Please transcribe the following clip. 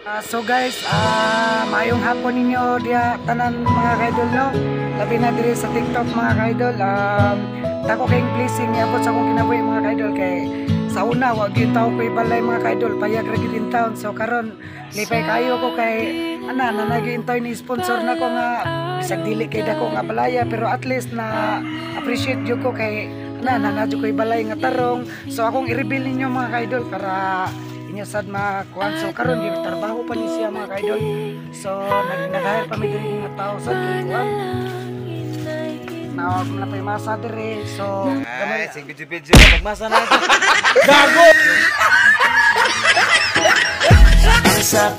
Ah, so guys, ah maayong hapon ninyo diya tanan mga kaidol no. Labi na diri sa TikTok mga kaidol. Um, dako kayong blessing niya sa akong kinabuhi mga kaidol kay sa una wag tao ko ibalay mga kaidol payag ra in town. So karon lipay kayo ko kay ana na nagihintay ni sponsor na ko nga bisag dili kay dako nga balaya pero at least na appreciate jud ko kay na nadyo ko ibalay nga tarong. So akong i-reveal ninyo mga kaidol para inyo sad makuan so karon gyud trabaho pa ni siya mga kaidol so nag nag pa mi diri nga tao sa kuan na ako na pay masa diri so Ay, sing video-video na magmasa na. Gago! sa